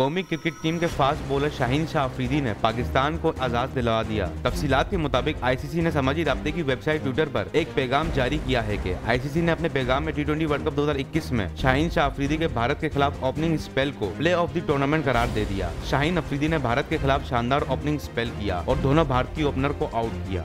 कौमी cricket team के fast bowler Shaheen Shah Afridi ने पाकिस्तान को आज़ाद दिलवा दिया। तफसीलात के मुताबिक आईसीसी ने समाजी रबते की वेबसाइट ट्विटर पर एक पैगाम जारी किया है कि आईसीसी ने अपने पैगाम में टी वर्ल्ड कप 2021 में शाहीन शाह अफरीदी के भारत के खिलाफ ओपनिंग स्पेल को प्ले ऑफ़ द टूर्नामेंट करार दे दिया। शाहीन अफरीदी ने भारत के खिलाफ शानदार ओपनिंग स्पेल किया और दोनों भारतीय ओपनर को आउट किया।